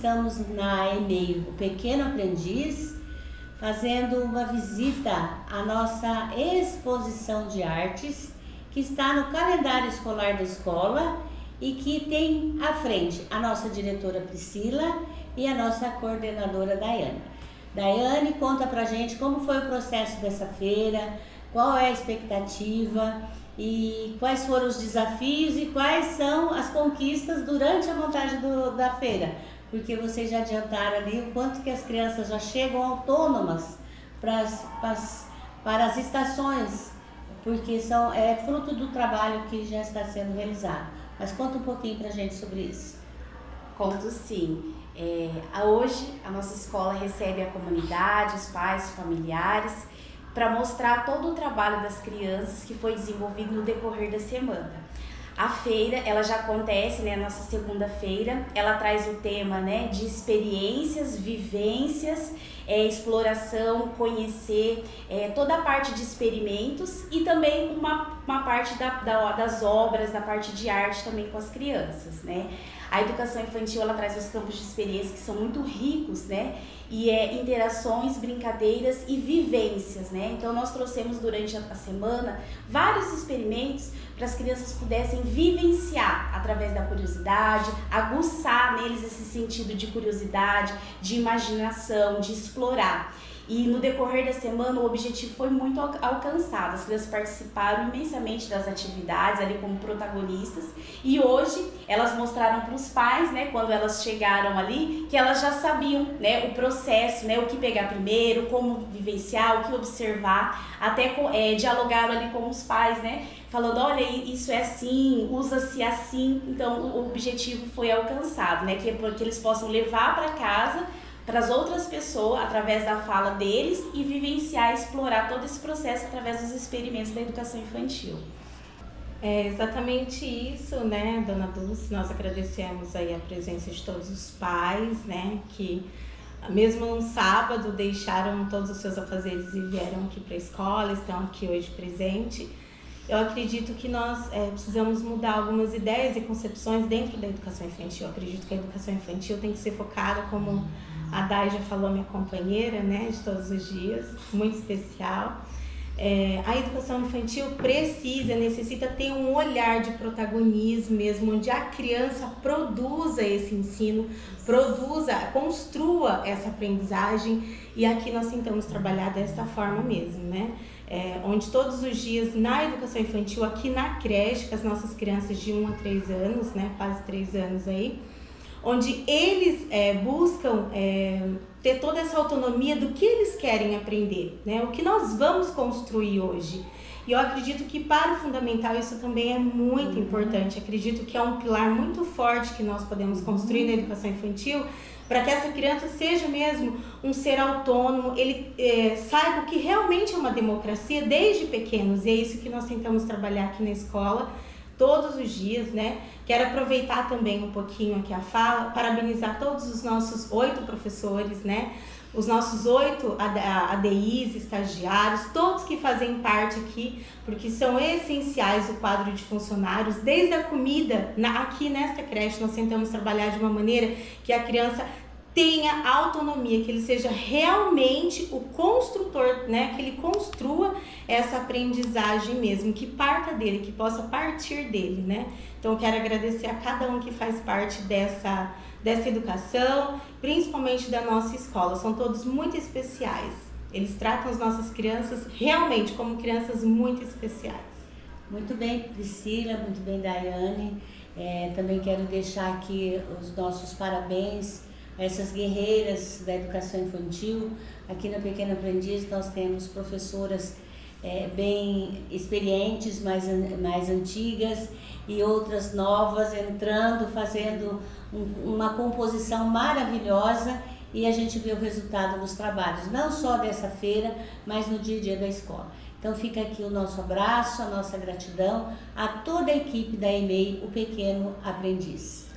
estamos na EMEI, o Pequeno Aprendiz, fazendo uma visita à nossa exposição de artes, que está no calendário escolar da escola e que tem à frente a nossa diretora Priscila e a nossa coordenadora Daiane. Daiane, conta pra gente como foi o processo dessa feira, qual é a expectativa e quais foram os desafios e quais são as conquistas durante a montagem do, da feira. Porque vocês já adiantaram ali o quanto que as crianças já chegam autônomas pras, pras, para as estações, porque são, é fruto do trabalho que já está sendo realizado. Mas conta um pouquinho para a gente sobre isso. Conto sim. É, hoje a nossa escola recebe a comunidade, os pais, os familiares, para mostrar todo o trabalho das crianças que foi desenvolvido no decorrer da semana. A feira, ela já acontece, né, nossa segunda-feira, ela traz o tema, né, de experiências, vivências, é, exploração, conhecer, é, toda a parte de experimentos e também uma, uma parte da, da, das obras, da parte de arte também com as crianças, né. A educação infantil ela traz os campos de experiência que são muito ricos, né? E é interações, brincadeiras e vivências, né? Então nós trouxemos durante a semana vários experimentos para as crianças pudessem vivenciar através da curiosidade, aguçar neles esse sentido de curiosidade, de imaginação, de explorar. E no decorrer da semana o objetivo foi muito alcançado. As crianças participaram imensamente das atividades ali como protagonistas e hoje elas mostraram para os pais, né, quando elas chegaram ali, que elas já sabiam, né, o processo, né, o que pegar primeiro, como vivenciar, o que observar, até é, dialogaram ali com os pais, né, falando, olha, isso é assim, usa-se assim. Então o objetivo foi alcançado, né, que, é que eles possam levar para casa para as outras pessoas através da fala deles e vivenciar, explorar todo esse processo através dos experimentos da educação infantil. É exatamente isso, né, Dona Dulce? Nós agradecemos aí a presença de todos os pais, né, que mesmo no sábado deixaram todos os seus afazeres e vieram aqui para a escola, estão aqui hoje presente. Eu acredito que nós é, precisamos mudar algumas ideias e concepções dentro da educação infantil. Eu acredito que a educação infantil tem que ser focada como a Dai já falou, minha companheira, né, de todos os dias, muito especial. É, a educação infantil precisa, necessita ter um olhar de protagonismo mesmo, onde a criança produza esse ensino, produza, construa essa aprendizagem e aqui nós tentamos trabalhar desta forma mesmo, né? É, onde todos os dias na educação infantil, aqui na creche, com as nossas crianças de 1 a 3 anos, né, quase 3 anos aí, onde eles é, buscam é, ter toda essa autonomia do que eles querem aprender, né? o que nós vamos construir hoje. E eu acredito que para o fundamental isso também é muito uhum. importante. Acredito que é um pilar muito forte que nós podemos construir na educação infantil para que essa criança seja mesmo um ser autônomo, ele é, saiba o que realmente é uma democracia desde pequenos. E é isso que nós tentamos trabalhar aqui na escola todos os dias, né? Quero aproveitar também um pouquinho aqui a fala, parabenizar todos os nossos oito professores, né? Os nossos oito ADIs, estagiários, todos que fazem parte aqui, porque são essenciais o quadro de funcionários, desde a comida, na, aqui nesta creche nós tentamos trabalhar de uma maneira que a criança tenha autonomia, que ele seja realmente o construtor, né? Que ele construa essa aprendizagem mesmo, que parta dele, que possa partir dele, né? Então, quero agradecer a cada um que faz parte dessa, dessa educação, principalmente da nossa escola. São todos muito especiais. Eles tratam as nossas crianças realmente como crianças muito especiais. Muito bem, Priscila, muito bem, Daiane. É, também quero deixar aqui os nossos parabéns essas guerreiras da educação infantil. Aqui na Pequena Aprendiz nós temos professoras é, bem experientes, mais, mais antigas e outras novas entrando, fazendo um, uma composição maravilhosa e a gente vê o resultado nos trabalhos, não só dessa feira, mas no dia a dia da escola. Então fica aqui o nosso abraço, a nossa gratidão a toda a equipe da EMEI, o Pequeno Aprendiz.